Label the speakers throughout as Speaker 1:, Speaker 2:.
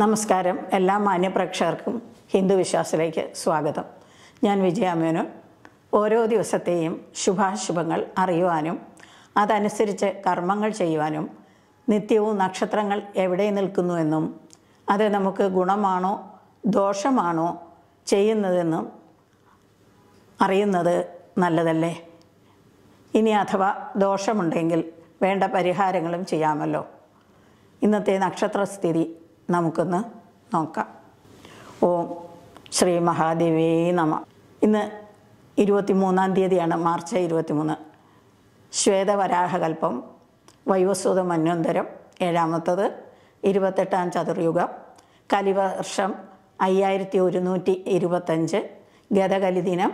Speaker 1: നമസ്കാരം എല്ലാ മാന്യപ്രേക്ഷകർക്കും ഹിന്ദു വിശ്വാസത്തിലേക്ക് സ്വാഗതം. ഞാൻ വിജയാമേനോൻ ഓരോ ദിവസത്തെയും ശുഭാശുഭങ്ങൾ അറിയുവാനും അതനുസരിച്ച് കർമ്മങ്ങൾ ചെയ്യുവാനും നിത്യവും നക്ഷത്രങ്ങൾ എവിടെ നിൽക്കുന്നുവെന്നും അത് നമുക്ക് ഗുണമാണോ ദോഷമാണോ ചെയ്യുന്നതെന്നും അറിയുന്നത് നല്ലതല്ലേ? ഇനി അഥവാ ദോഷമുണ്ടെങ്കിൽ വേണ്ട പരിഹാരങ്ങളും ചെയ്യാമല്ലോ. ഇന്നത്തെ നക്ഷത്രസ്ഥിതി നമുക്കൊന്ന് നോക്കാം. ഓം ശ്രീ മഹാദേവേ നമ. ഇന്ന് ഇരുപത്തിമൂന്നാം തീയതിയാണ് മാർച്ച് ഇരുപത്തിമൂന്ന്. ശ്വേതവരാഹകൽപ്പം വൈവസ്വത മന്വന്തരം ഏഴാമത്തത് ഇരുപത്തെട്ടാം ചതുർയുഗം കലിവർഷം അയ്യായിരത്തി ഒരുന്നൂറ്റി ഇരുപത്തഞ്ച് ഗതകലി ദിനം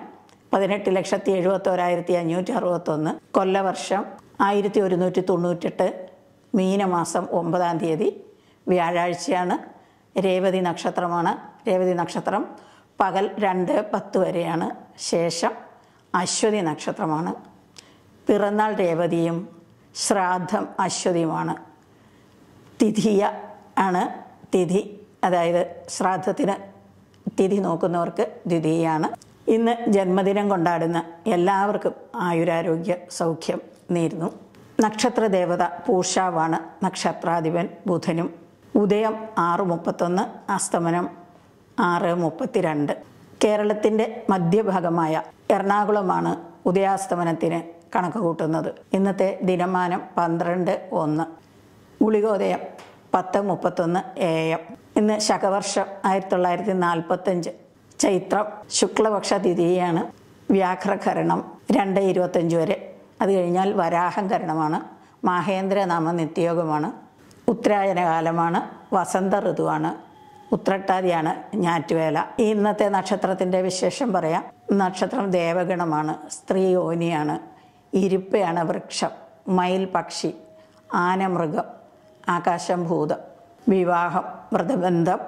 Speaker 1: പതിനെട്ട് ലക്ഷത്തി എഴുപത്തോരായിരത്തി അഞ്ഞൂറ്റി അറുപത്തൊന്ന് കൊല്ലവർഷം ആയിരത്തി ഒരുന്നൂറ്റി തൊണ്ണൂറ്റെട്ട് മീനമാസം ഒമ്പതാം തീയതി വ്യാഴാഴ്ചയാണ് രേവതി നക്ഷത്രമാണ്. രേവതി നക്ഷത്രം പകൽ രണ്ട് പത്ത് വരെയാണ്. ശേഷം അശ്വതി നക്ഷത്രമാണ്. പിറന്നാൾ രേവതിയും ശ്രാദ്ധം അശ്വതിയുമാണ്. തിഥിയ ആണ് തിഥി. അതായത് ശ്രാദ്ധത്തിന് തിഥി നോക്കുന്നവർക്ക് ദ്വിതീയാണ്. ഇന്ന് ജന്മദിനം കൊണ്ടാടുന്ന എല്ലാവർക്കും ആയുരാരോഗ്യ സൗഖ്യം നേരുന്നു. നക്ഷത്രദേവത പൂഷാവാണ് നക്ഷത്രാധിപൻ ബുധനും. ഉദയം ആറ് മുപ്പത്തൊന്ന് അസ്തമനം ആറ് മുപ്പത്തിരണ്ട്. കേരളത്തിന്റെ മധ്യഭാഗമായ എറണാകുളമാണ് ഉദയാസ്തമനത്തിന് കണക്ക് കൂട്ടുന്നത് ഇന്നത്തെ ദിനമാനം പന്ത്രണ്ട് ഒന്ന്. ഗുളികോദയം പത്ത് മുപ്പത്തൊന്ന് എ എം. ഇന്ന് ശകവർഷം ആയിരത്തി തൊള്ളായിരത്തി നാൽപ്പത്തഞ്ച് ചൈത്രം ശുക്ലപക്ഷ തിഥിയാണ്. വ്യാഘ്രകരണം രണ്ട് ഇരുപത്തഞ്ച് വരെ. അത് കഴിഞ്ഞാൽ വരാഹം വരാഹംകരണമാണ് മാഹേന്ദ്രനാമ നിത്യയോഗമാണ് ഉത്തരായന കാലമാണ് വസന്ത ഋതുവാണ് ഉത്രട്ടാതിയാണ് ഞാറ്റുവേല. ഇന്നത്തെ നക്ഷത്രത്തിന്റെ വിശേഷം പറയാം. നക്ഷത്രം ദേവഗണമാണ് സ്ത്രീ യോനിയാണ് ഇരുപ്പയാണ് വൃക്ഷം മയിൽ പക്ഷി ആനമൃഗം ആകാശം ഭൂതം വിവാഹം വ്രതബന്ധം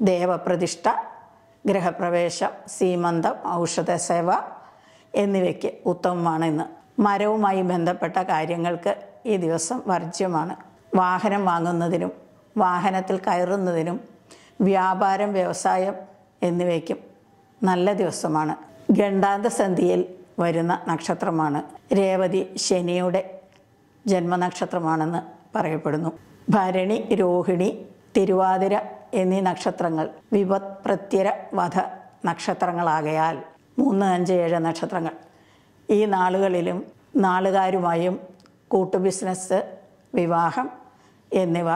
Speaker 1: ദേവപ്രതിഷ്ഠ ഗ്രഹപ്രവേശം സീമന്തം ഔഷധ സേവ എന്നിവയ്ക്ക് ഉത്തമമാണ് ഇന്ന്. മരവുമായി ബന്ധപ്പെട്ട കാര്യങ്ങൾക്ക് ഈ ദിവസം വർജ്യമാണ്. വാഹനം വാങ്ങുന്നതിനും വാഹനത്തിൽ കയറുന്നതിനും വ്യാപാരം വ്യവസായം എന്നിവയ്ക്കും നല്ല ദിവസമാണ്. ഗണ്ടാന്ത ഗണ്ടാന്തസന്ധിയിൽ വരുന്ന നക്ഷത്രമാണ്. രേവതി ശനിയുടെ ജന്മനക്ഷത്രമാണെന്ന് പറയപ്പെടുന്നു. ഭരണി രോഹിണി തിരുവാതിര എന്നീ നക്ഷത്രങ്ങൾ വിപത് പ്രത്യര വധ നക്ഷത്രങ്ങളാകയാൽ മൂന്ന് അഞ്ച് ഏഴ് നക്ഷത്രങ്ങൾ. ഈ നാളുകളിലും നാളുകാരുമായും കൂട്ടു ബിസിനസ് വിവാഹം എന്നിവ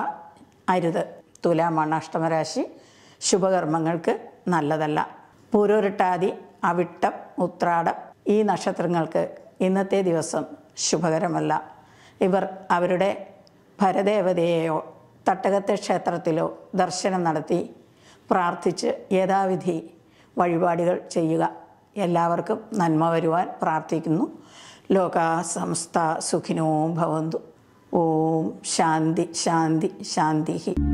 Speaker 1: അരുത്. തുലാമാണ് അഷ്ടമരാശി ശുഭകർമ്മങ്ങൾക്ക് നല്ലതല്ല. പൂരോരുട്ടാതി അവിട്ടം ഉത്രാടം ഈ നക്ഷത്രങ്ങൾക്ക് ഇന്നത്തെ ദിവസം ശുഭകരമല്ല. ഇവർ അവരുടെ ഭരദേവതയെയോ തട്ടകത്തെ ക്ഷേത്രത്തിലോ ദർശനം നടത്തി പ്രാർത്ഥിച്ച് യഥാവിധി വഴിപാടുകൾ ചെയ്യുക. എല്ലാവർക്കും നന്മ വരുവാൻ പ്രാർത്ഥിക്കുന്നു. ലോക സമസ്ത സുഖിനോ ഭവന്തു. ओम शांति शांति शांति ही।